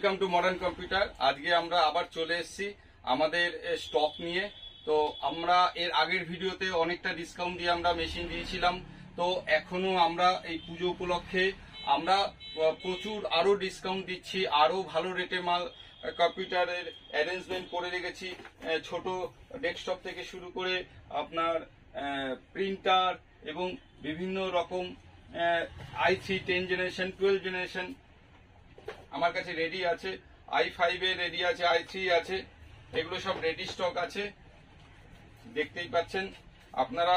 Welcome to modern computer আজকে আমরা আবার চলে এসেছি আমাদের স্টক নিয়ে। তো আমরা এর আগের ভিডিওতে অনেকটা ডিসকাউন্ট দিয়ে আমরা মেশিন দিয়েছিলাম। তো এখনও আমরা এই পুজো উপলক্ষে আমরা প্রচুর আরও ডিসকাউন্ট দিচ্ছি আরও ভালো রেটে মাল কম্পিউটারের অ্যারেঞ্জমেন্ট করে রেখেছি। ছোট ডেস্কটপ থেকে শুরু করে আপনার প্রিন্টার এবং বিভিন্ন রকম I three ten generation twelve generation আমার কাছে রেডি আছে। আই ফাইভ রেডি আছে আই থ্রি আছে। এগুলো সব রেডি স্টক আছে। দেখতেই পাচ্ছেন। আপনারা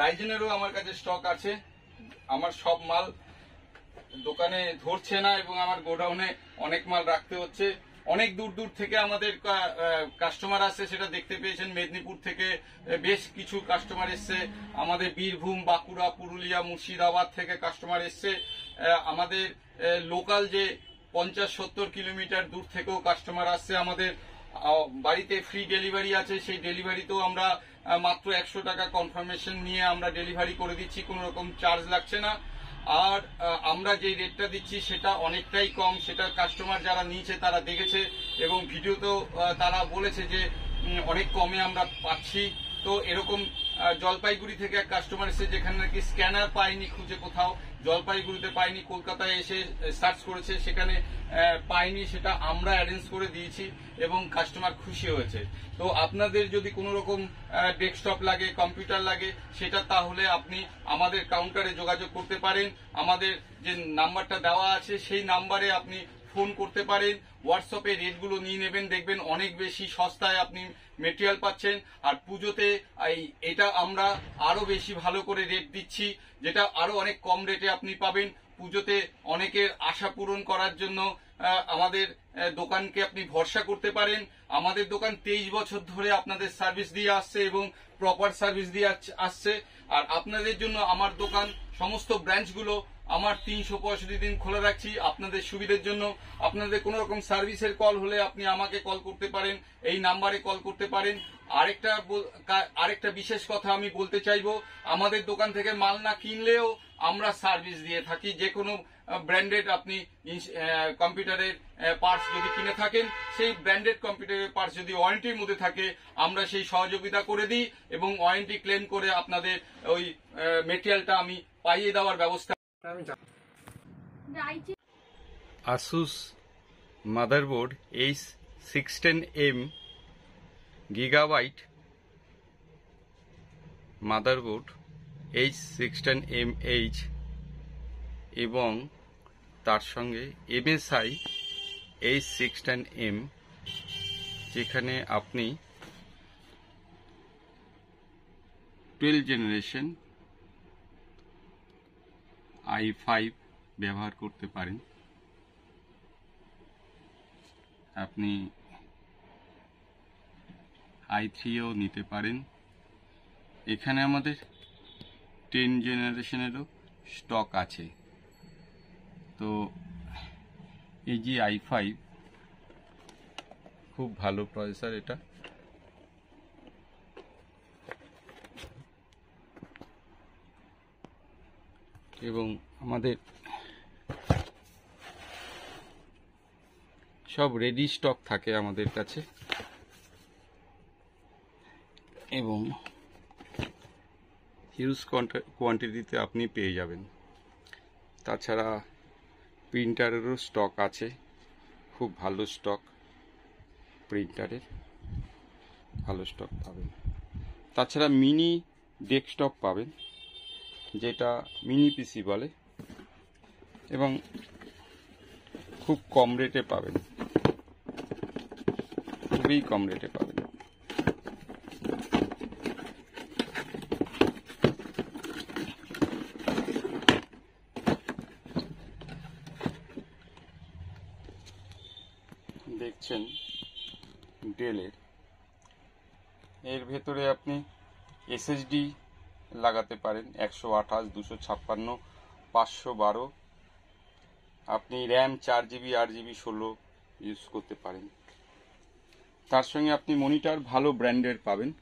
রাইজেনেরও আমার কাছে স্টক আছে। আমার সব মাল দোকানে ধরছে না এবং আমার গোডাউনে অনেক মাল রাখতে হচ্ছে। অনেক দূর দূর থেকে আমাদের কাস্টমার আসছে, সেটা দেখতে পেয়েছেন। মেদিনীপুর থেকে বেশ কিছু কাস্টমার এসছে। আমাদের বীরভূম, বাঁকুড়া, পুরুলিয়া, মুর্শিদাবাদ থেকে কাস্টমার এসছে। আমাদের লোকাল যে পঞ্চাশ, সত্তর কিলোমিটার দূর থেকেও কাস্টমার আসছে। আমাদের বাড়িতে ফ্রি ডেলিভারি আছে। সেই ডেলিভারিতেও আমরা মাত্র একশো টাকা কনফার্মেশন নিয়ে আমরা ডেলিভারি করে দিচ্ছি। কোনো রকম চার্জ লাগছে না। আর আমরা যে রেটটা দিচ্ছি সেটা অনেকটাই কম। সেটা কাস্টমার যারা নিয়েছে তারা দেখেছে এবং ভিডিওতেও তারা বলেছে যে অনেক কমে আমরা পাচ্ছি। তো এরকম জলপাইগুড়ি থেকে এক কাস্টমার এসে যেখানে নাকি স্ক্যানার পায়নি খুঁজে কোথাও। জলপাইগুড়িতে পাইনি, কলকাতায় এসে সার্চ করেছে, সেখানে পাইনি, সেটা আমরা অ্যারেঞ্জ করে দিয়েছি এবং কাস্টমার খুশি হয়েছে। তো আপনাদের যদি কোনো রকম ডেস্কটপ লাগে কম্পিউটার লাগে, সেটা তাহলে আপনি আমাদের কাউন্টারে যোগাযোগ করতে পারেন। আমাদের যে নাম্বারটা দেওয়া আছে, সেই নাম্বারে আপনি ফোন করতে পারেন হোয়াটসঅ্যাপে রেটগুলো নিয়ে নেবেন, দেখবেন অনেক বেশি সস্তায় আপনি মেটেরিয়াল পাচ্ছেন। আর পুজোতে এই, এটা আমরা আরও বেশি ভালো করে রেট দিচ্ছি, যেটা আরও অনেক কম রেটে আপনি পাবেন। পুজোতে অনেকের আশা পূরণ করার জন্য আমাদের দোকানকে আপনি ভরসা করতে পারেন। আমাদের দোকান তেইশ বছর ধরে আপনাদের সার্ভিস দিয়ে আসছে এবং প্রপার সার্ভিস দিয়ে আসছে। আর আপনাদের জন্য আমার দোকান, সমস্ত ব্রাঞ্চগুলো আমার তিনশো পঁয়ষট্টি দিন খোলা রাখছি আপনাদের সুবিধার জন্য। আপনাদের কোনো রকম সার্ভিসের কল হলে আপনি আমাকে কল করতে পারেন, এই নাম্বারে কল করতে পারেন। আরেকটা আরেকটা বিশেষ কথা আমি বলতে চাইব, আমাদের দোকান থেকে মাল না কিনলেও আমরা সার্ভিস দিয়ে থাকি। যে কোনো ব্র্যান্ডেড আপনি কম্পিউটারের পার্টস যদি কিনে থাকেন, সেই ব্র্যান্ডেড কম্পিউটারের পার্টস যদি ওয়ারেন্টির মধ্যে থাকে, আমরা সেই সহযোগিতা করে দিই এবং ওয়ারেন্টি ক্লেম করে আপনাদের ওই মেটেরিয়ালটা আমি পাইয়ে দেওয়ার ব্যবস্থা Asus motherboard H six ten M gigabyte motherboard H six ten M H এবং তার সঙ্গে MSI H six ten M যেখানে আপনি টুয়েলভ জেনারেশন আই ফাইভ ব্যবহার করতে পারেন। আপনি আই থ্রিও নিতে পারেন। এখানে আমাদের টেন জেনারেশনেরও স্টক আছে। তো এই যে আই ফাইভ, খুব ভালো প্রসেসর এটা। এবং আমাদের সব রেডি স্টক থাকে আমাদের কাছে। এবং হিউজ কোয়ান্টিটিতে আপনি পেয়ে যাবেন। তাছাড়া প্রিন্টারেরও স্টক আছে, খুব ভালো স্টক প্রিন্টারের ভালো স্টক পাবেন। তাছাড়া মিনি ডেস্কটপ পাবেন। যেটা মিনি পিসি বলে, এবং খুব কম রেটে পাবেন। খুবই কম রেটে পাবেন। দেখছেন ডেলের এর ভেতরে আপনি এসএসডি লাগাতে পারেন। একশো আঠাশ, দুশো ছাপ্পান্ন, পাঁচশো বারো। আপনি র্যাম চার জিবি, আট জিবি, ষোলো ইউজ করতে পারেন। তার সঙ্গে আপনি মনিটর ভালো ব্র্যান্ডের পাবেন।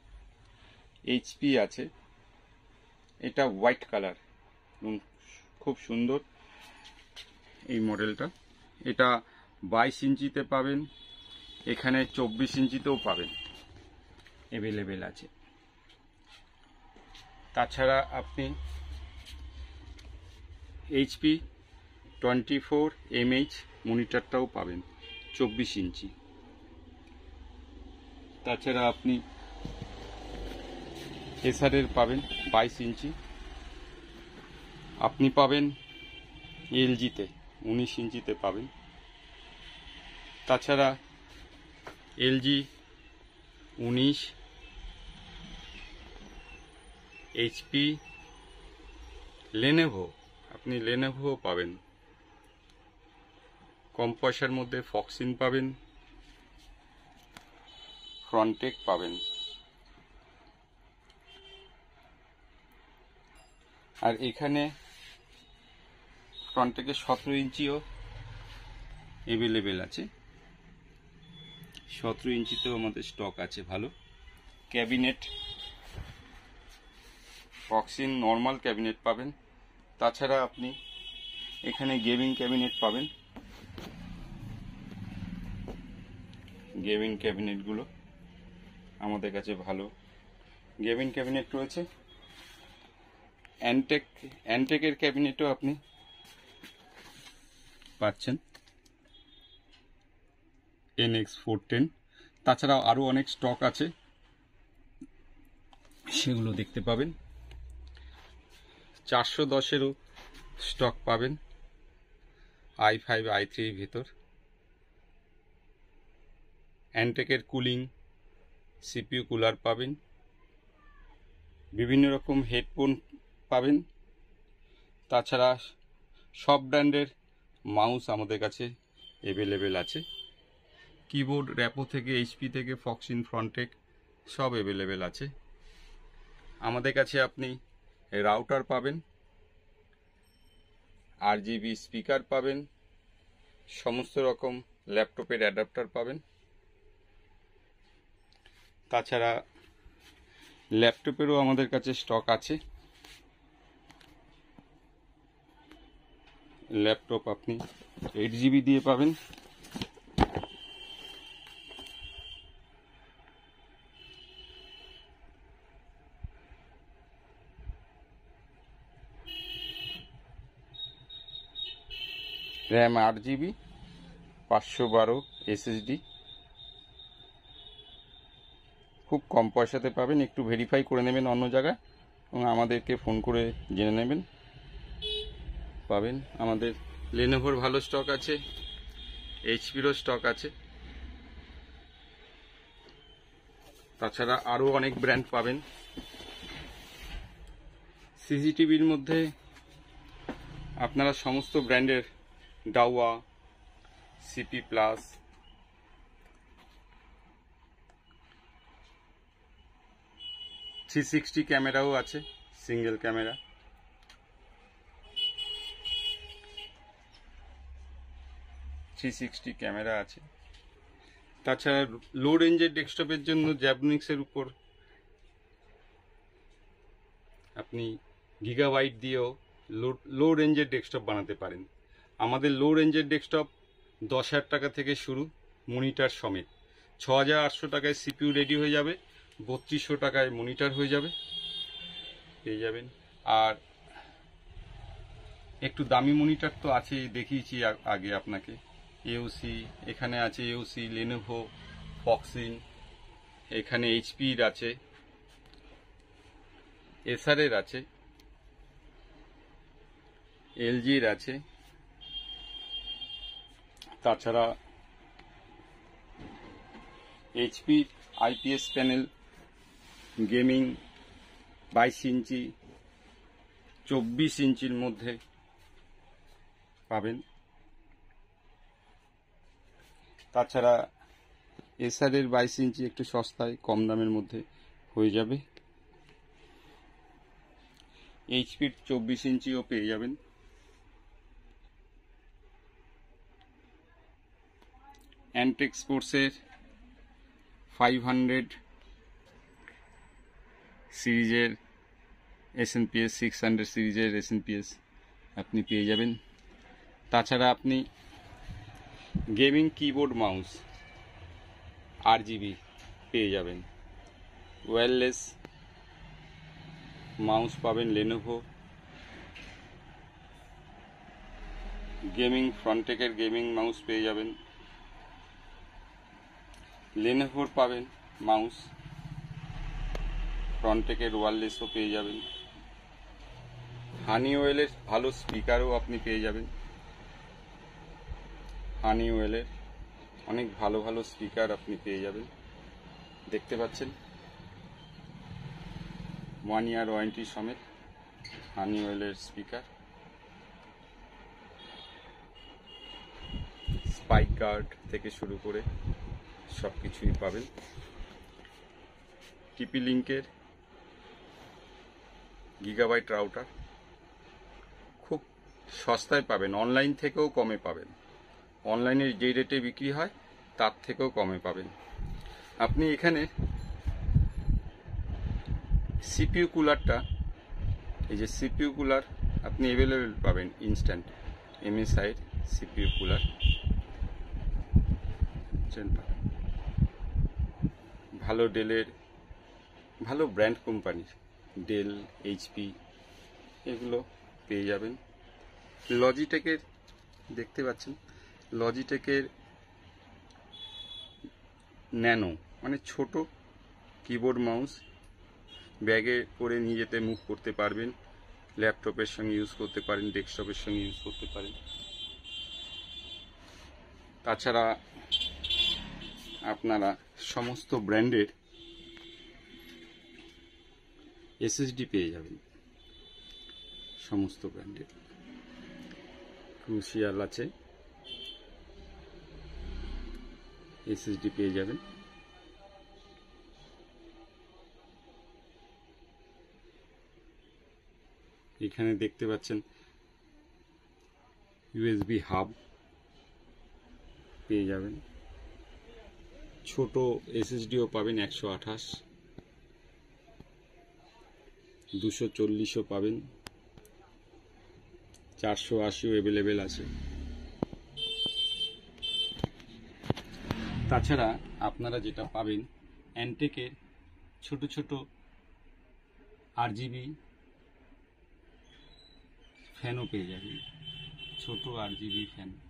এইচপি আছে। এটা হোয়াইট কালার এবং খুব সুন্দর এই মডেলটা। এটা বাইশ ইঞ্চিতে পাবেন। এখানে চব্বিশ ইঞ্চিতেও পাবেন। অ্যাভেলেবেল আছে। তাছাড়া আপনি এইচপি টোয়েন্টি ফোর এমএইচ মনিটরটাও পাবেন, চব্বিশ ইঞ্চি। তাছাড়া আপনি এসারের পাবেন, বাইশ ইঞ্চি। আপনি পাবেন এলজিতে, উনিশ ইঞ্চিতে পাবেন। তাছাড়া এলজি উনিশ এইচপি লেনেভো আপনি লেনেভো পাবেন। কম পয়সার মধ্যে ফক্সিন পাবেন। ফ্রন্টেক পাবেন। আর এখানে ফ্রন্টেকে সতেরো ইঞ্চিও অ্যাভেলেবেল আছে। সতেরো ইঞ্চিতেও আমাদের স্টক আছে ভালো। ক্যাবিনেট ফক্সিন নর্মাল ক্যাবিনেট পাবেন। তাছাড়া আপনি এখানে গেমিং ক্যাবিনেট পাবেন। গেমিং ক্যাবিনেটগুলো আমাদের কাছে ভালো। গেমিং ক্যাবিনেট রয়েছে। অ্যান্টেক, অ্যান্টেকের ক্যাবিনেটও আপনি পাচ্ছেন। NX four ten. তাছাড়াও আরও অনেক স্টক আছে। সেগুলো দেখতে পাবেন। চারশো দশেরও স্টক পাবেন। আই ফাইভ আই থ্রির ভেতর। অ্যান্টেকের কুলিং সিপিইউ কুলার পাবেন। বিভিন্ন রকম হেডফোন পাবেন। তাছাড়া সব ব্র্যান্ডের মাউস আমাদের কাছে অ্যাভেলেবেল আছে। কিবোর্ড র্যাপো থেকে এইচপি থেকে ফক্সিন ফ্রন্টেক সব অ্যাভেলেবেল আছে। আমাদের কাছে আপনি রাউটার পাবেন আর জিবি স্পিকার পাবেন, সমস্ত রকম ল্যাপটপের অ্যাডাপ্টার পাবেন। তাছাড়া ল্যাপটপেরও আমাদের কাছে স্টক আছে। ল্যাপটপ আপনি এইট জিবি দিয়ে পাবেন। র্যাম আট জিবি, পাঁচশো বারো এসএসডি। খুব কম পয়সাতে পাবেন, একটু ভেরিফাই করে নেবেন অন্য জায়গায় এবং আমাদেরকে ফোন করে জেনে নেবেন। পাবেন। আমাদের লেনোভোর ভালো স্টক আছে এইচপিরও স্টক আছে। তাছাড়া আরও অনেক ব্র্যান্ড পাবেন। সিসিটিভির মধ্যে আপনারা সমস্ত ব্র্যান্ডের Dahua CP plus three sixty ক্যামেরাও আছে single camera three sixty camera আছে। তাছাড়া লো রেঞ্জের ডেস্কটপের জন্য জ্যাবনিক্সের উপর আপনি গিগাবাইট দিয়েও লো লো রেঞ্জের ডেস্কটপ বানাতে পারেন। আমাদের লো রেঞ্জের ডেস্কটপ দশ হাজার টাকা থেকে শুরু মনিটার সমেত। ছ হাজার আটশো টাকায় সিপিউ রেডি হয়ে যাবে, বত্রিশশো টাকায় মনিটার হয়ে যাবে। পেয়ে যাবেন। আর একটু দামি মনিটার তো আছেই, দেখিয়েছি আগে আপনাকে। এওসি এখানে আছে এওসি লেনোভো ফক্সিন এখানে এইচপির আছে এসআরের আছে এলজির আছে। তাছাড়া এইচপি আইপিএস প্যানেল গেমিং বাইশ ইঞ্চি, চব্বিশ ইঞ্চির মধ্যে পাবেন। তাছাড়া এসআরের বাইশ ইঞ্চি একটু সস্তায়, কম দামের মধ্যে হয়ে যাবে। এইচপির চব্বিশ ইঞ্চিও পেয়ে যাবেন। অ্যান্টেক স্পোর্টসের ফাইভ হান্ড্রেড সিরিজের S N P S six hundred সিরিজের এস এন পি এস আপনি পেয়ে যাবেন। তাছাড়া আপনি গেমিং কিবোর্ড মাউস আর জিবি পেয়ে যাবেন। ওয়্যারলেস মাউস পাবেন লেনোভো গেমিং ফ্রন্টেকের গেমিং মাউস পেয়ে যাবেন। লেনোভোর পাবেন মাউস। ফ্রন্টেকের ওয়্যারলেসও পেয়ে যাবেন। হানি ওয়েলের ভালো স্পিকারও আপনি পেয়ে যাবেন। হানি ওয়েলের অনেক ভালো ভালো স্পিকার আপনি পেয়ে যাবেন। দেখতে পাচ্ছেন? ওয়ান ইয়ার ওয়ারেন্টি সমেত হানি ওয়েলের স্পিকার স্পাইক গার্ড থেকে শুরু করে সব কিছুই পাবেন টিপি লিঙ্কের গিগাবাইট রাউটার খুব সস্তায় পাবেন অনলাইন থেকেও কমে পাবেন। অনলাইনে যেই রেটে বিক্রি হয়, তার থেকেও কমে পাবেন। আপনি এখানে সিপিইউ কুলারটা এই যে সিপিইউ কুলার আপনি অ্যাভেলেবেল পাবেন ইনস্ট্যান্ট এমএসআইয়ের সিপিইউ কুলার ভালো ডেলের, ভালো ব্র্যান্ড কোম্পানির ডেল এইচপি এগুলো পেয়ে যাবেন। লজিটেকের দেখতে পাচ্ছেন? লজিটেকের ন্যানো মানে ছোট কিবোর্ড মাউস ব্যাগে করে নিয়ে যেতে মুভ করতে পারবেন। ল্যাপটপের সঙ্গে ইউজ করতে পারেন ডেস্কটপের সঙ্গে ইউজ করতে পারেন। তাছাড়া আপনারা সমস্ত ব্র্যান্ডের এসএসডি পেয়ে যাবেন। সমস্ত ব্র্যান্ডের। ক্রুশিয়াল আছে। এসএসডি পেয়ে যাবেন। এখানে দেখতে পাচ্ছেন ইউএসবি হাব পেয়ে যাবেন। ছোট এসএসডিও পাবেন একশো আঠাশ। দুশো চল্লিশও পাবেন। চারশো আশিও অ্যাভেলেবেল আছে। তাছাড়া আপনারা যেটা পাবেন অ্যান্টেকের ছোট ছোট আর জিবি ফ্যানও পেয়ে যাবেন। ছোট আর জিবি ফ্যান।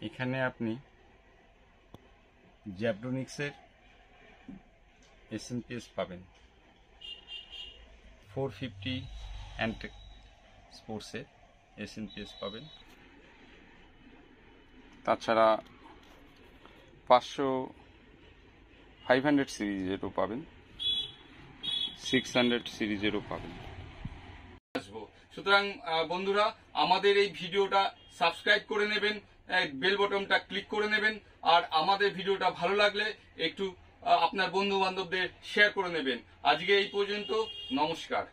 এখানে আপনি জ্যাবডোনিক্সের এসএনপিএস পাবেন। ফোর ফিফটি অ্যান্টেক স্পোর্টসের এসএনপিএস পাবেন। তাছাড়া পাঁচশো ফাইভ হান্ড্রেড সিরিজেরও পাবেন। সিক্স হান্ড্রেড সিরিজেরও পাবেন। সুতরাং বন্ধুরা, আমাদের এই ভিডিওটা সাবস্ক্রাইব করে নেবেন। বেল বটনটা ক্লিক করে নেবেন। আর আমাদের ভিডিওটা ভালো লাগলে একটু আপনার বন্ধু বান্ধবদের শেয়ার করে নেবেন। আজকে এই পর্যন্ত, নমস্কার।